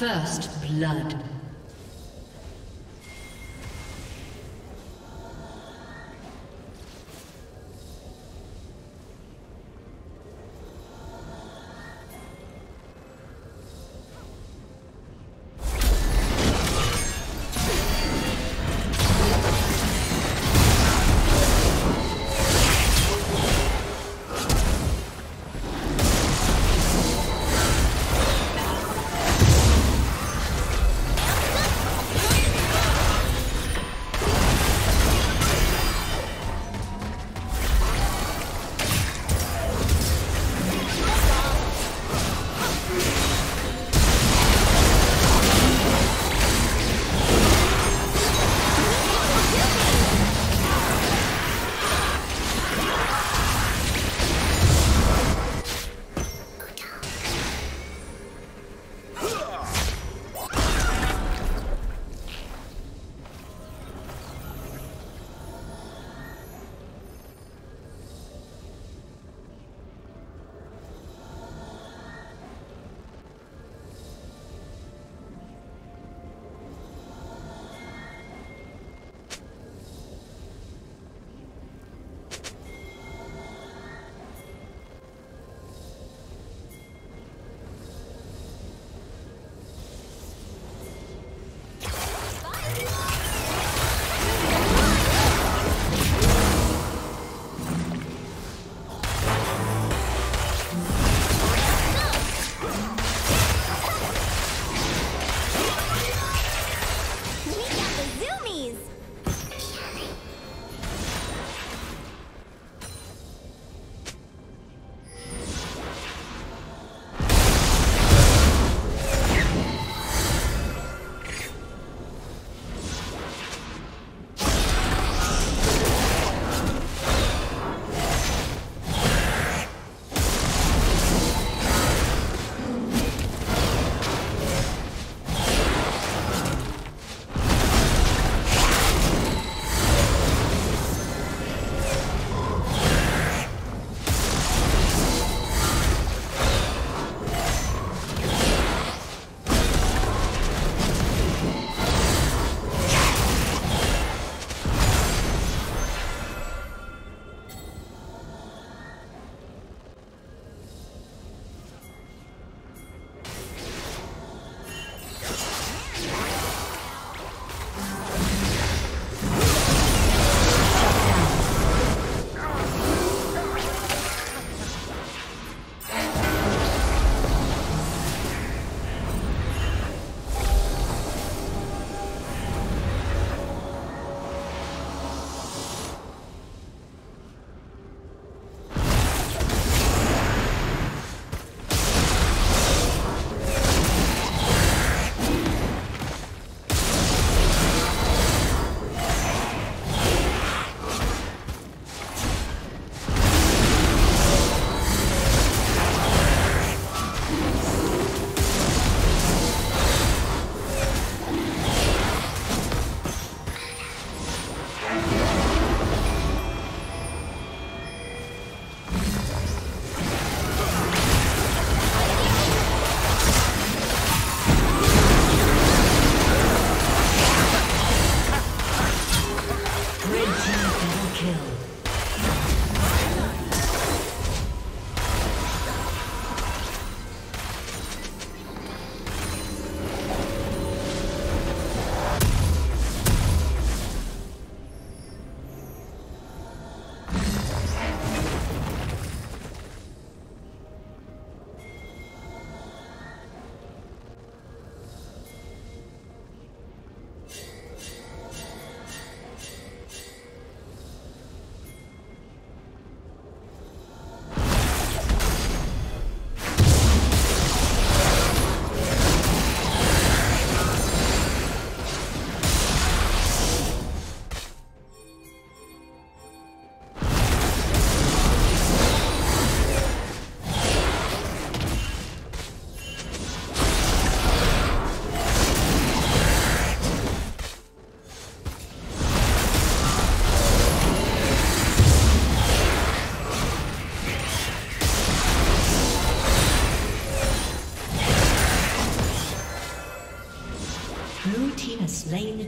First blood.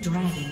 Dragon.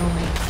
Destroyed.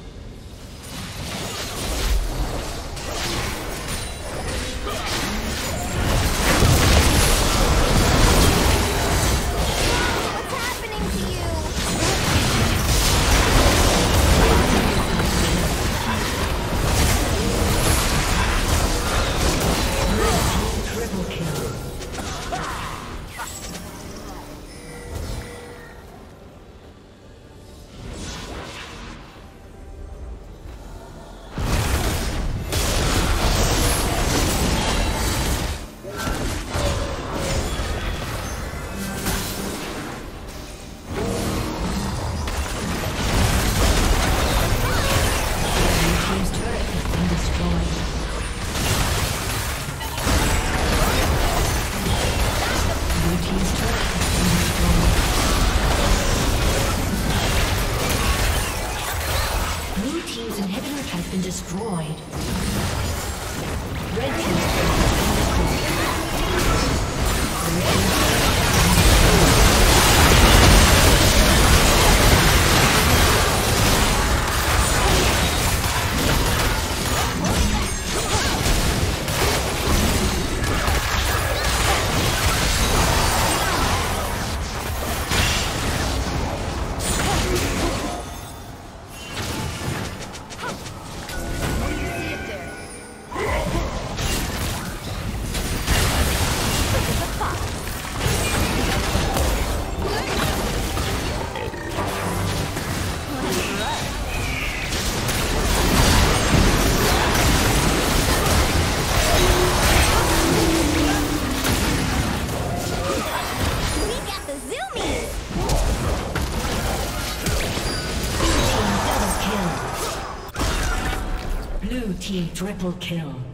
Triple kill.